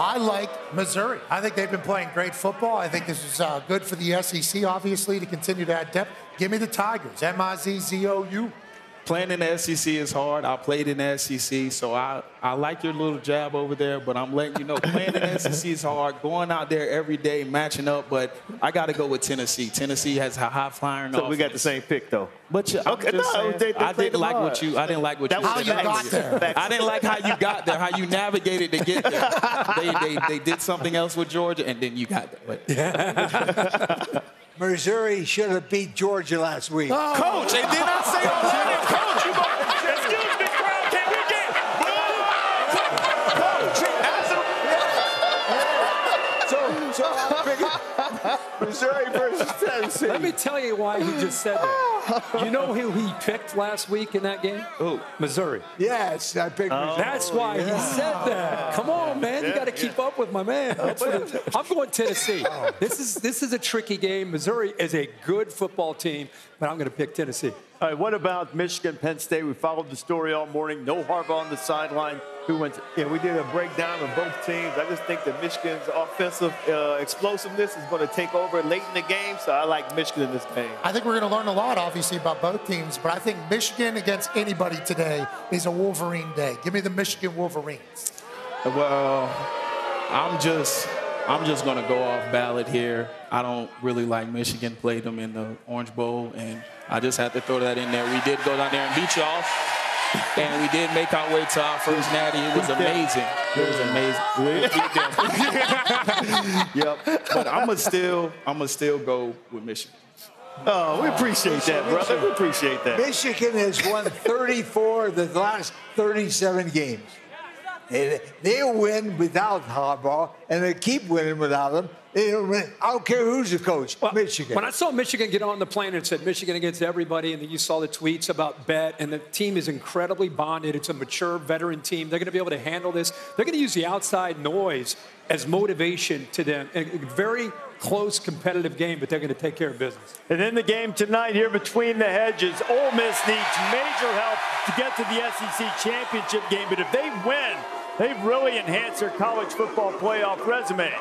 I like Missouri. I think they've been playing great football. I think this is uh, good for the SEC, obviously, to continue to add depth. Give me the Tigers. M I Z Z O U. Playing in the SEC is hard. I played in the SEC, so I, I like your little jab over there, but I'm letting you know playing in the SEC is hard. Going out there every day, matching up, but I got to go with Tennessee. Tennessee has a high flying. So we got the same pick, though. But you, okay, no, saying, they, they I didn't like hard. what you. I didn't like what That you. was How said. you got there. I didn't like how you got there, how you navigated to get there. They, they, they did something else with Georgia, and then you got there. But Missouri should have beat Georgia last week. Coach, and did I say all that, Coach, you go. Excuse me, crowd, can we get So, so I figured Missouri versus Tennessee. Let me tell you why he just said that. You know who he picked last week in that game? Who? Missouri. Yes, I picked Missouri. That's why he said that. Come on, man. You got to keep up with my man. Oh, it- I'm going Tennessee. Oh. This is this is a tricky game. Missouri is a good football team, but I'm going to pick Tennessee. All right, what about Michigan, Penn State? We followed the story all morning. No Harbaugh on the sideline. Who went? Yeah, we did a breakdown of both teams. I just think that Michigan's offensive uh, explosiveness is going to take over late in the game, so I like Michigan in this game. I think we're going to learn a lot, obviously, about both teams, but I think Michigan against anybody today is a Wolverine day. Give me the Michigan Wolverines. Well, I'm just I'm just gonna go off ballot here. I don't really like Michigan. Played them in the Orange Bowl, and I just had to throw that in there. We did go down there and beat y'all, and we did make our way to our first natty. It was amazing. It was amazing. yep. But I'm gonna still I'm gonna still go with Michigan. Oh, we appreciate that, brother. We appreciate that. Michigan has won 34 of the last 37 games. And they'll win without Harbaugh, and they keep winning without him. They'll win. I don't care who's the coach. Michigan. When I saw Michigan get on the plane and said Michigan against everybody, and then you saw the tweets about Bet, and the team is incredibly bonded. It's a mature veteran team. They're going to be able to handle this. They're going to use the outside noise as motivation to them. A very close, competitive game, but they're going to take care of business. And in the game tonight here between the hedges. Ole Miss needs major help to get to the SEC championship game, but if they win, they've really enhanced their college football playoff resume.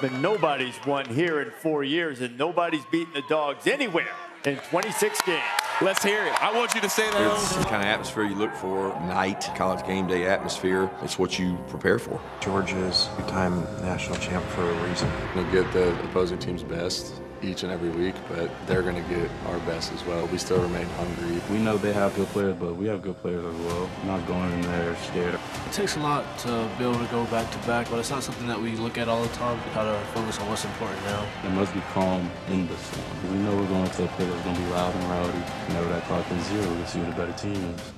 But nobody's won here in four years, and nobody's beaten the dogs anywhere in 26 games. Let's hear it. I want you to say that. It's the kind of atmosphere you look for, night, college game day atmosphere. It's what you prepare for. Georgia's two-time national champ for a reason. We'll get the opposing team's best each and every week, but they're going to get our best as well. We still remain hungry. We know they have good players, but we have good players as well. Not going in there scared. It takes a lot to be able to go back to back, but it's not something that we look at all the time. We gotta focus on what's important now. It must be calm in the storm. We know we're going to a place that's going to be loud and rowdy. Whenever that clock is zero, we'll see who the better team is.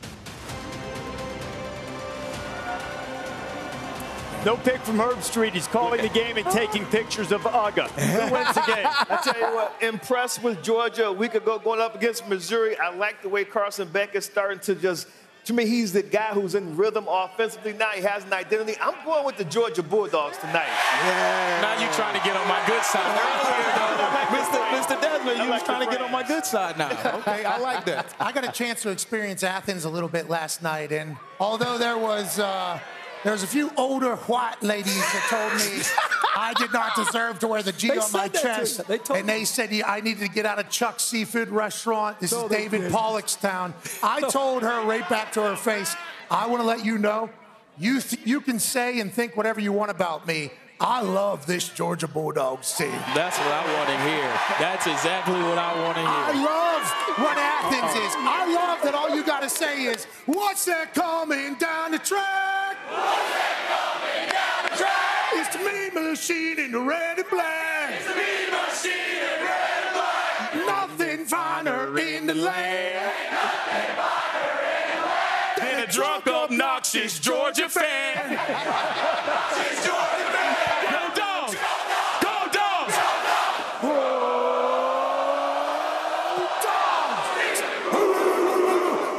No pick from Herbstreit. He's calling the game and taking pictures of Uga. Who wins the game? I tell you what, impressed with Georgia a week ago going up against Missouri. I like the way Carson Beck is starting to just. To me, he's the guy who's in rhythm offensively. Now he has an identity. I'm going with the Georgia Bulldogs tonight. Now you're trying to get on my good side. Mr. Mr. Desmond, you was trying to get on my good side now. Okay, I like that. I got a chance to experience Athens a little bit last night, and although there was uh, there was a few older white ladies that told me I did not deserve to wear the G They on my said that to chest, you. They told and they said yeah, I needed to get out of Chuck's Seafood Restaurant. This No, is David didn't. Pollack's town. I told her right back to her face, I want to let you know, you th- you can say and think whatever you want about me. I love this Georgia Bulldogs team. That's what I want to hear. That's exactly what I want to hear. I love what Athens is. I love that all you got to say is, What's that coming down the track? What's that coming down the track? It's the mean machine in the red and black. It's the mean machine in red and black. Nothing finer in the land. And a drunk, obnoxious Georgia fan. Go dogs! Go dogs!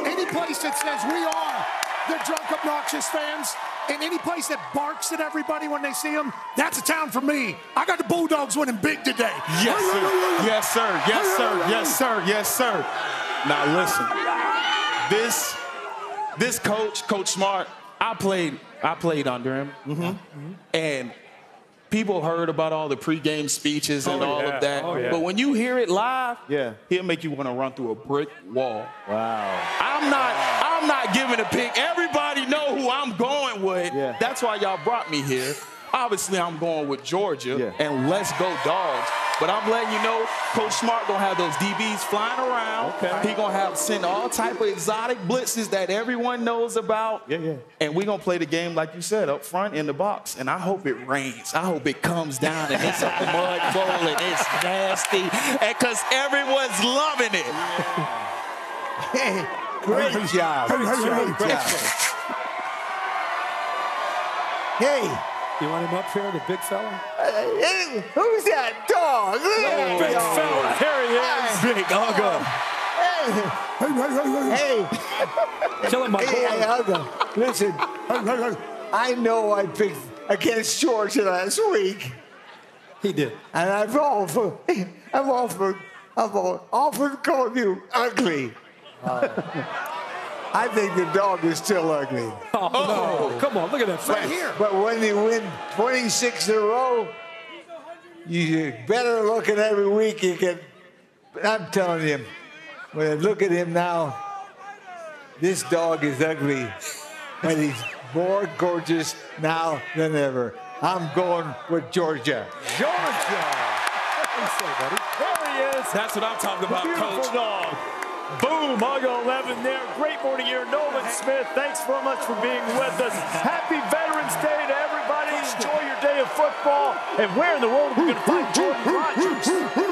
Any place that says we are the drunk, obnoxious fans, and any place that barks at everybody when they see them, that's a town for me. I got the Bulldogs winning big today. Yes, sir. Yes, sir. Yes, sir. Yes, sir. Yes, sir. Now listen. This this coach, Coach Smart, I played I played under him, Mm-hmm. and people heard about all the pregame speeches and Oh, all yeah. of that. Oh, yeah. But when you hear it live, Yeah. he'll make you want to run through a brick wall. Wow. I'm not I'm not giving a pick. Everybody Yeah. That's why y'all brought me here. Obviously, I'm going with Georgia, Yeah. and let's go dogs. But I'm letting you know, Coach Smart gonna have those DBs flying around. Okay. He gonna have send all type of exotic blitzes that everyone knows about. Yeah, yeah. And we gonna play the game like you said, up front in the box. And I hope it rains. I hope it comes down and it's a mud bowl and it's nasty, and cause everyone's loving it. Hey, great job. Great job. Hey, You want him up here, the big fella? Uh, hey, who's that dog? Big fella. Here he is. Big Uga. Hey, Killing my hey, hey, boy. Uga, listen. I know I picked against Georgia last week, He did. and I've offered, I've offered, I've offered called you ugly. I think the dog is still ugly. Oh, no. Come on, look at that face. But when you win 26 in a row, you better looking every week. You can. I'm telling you, when I look at him now, this dog is ugly, but he's more gorgeous now than ever. I'm going with Georgia. Georgia. There he is. That's what I'm talking about, Beautiful Coach. dog. Boom, Uga 11 there. Great morning here. Nolan Smith, thanks so much for being with us. Happy Veterans Day to everybody. Enjoy your day of football. And where in the world are we going to find Jordan Rodgers?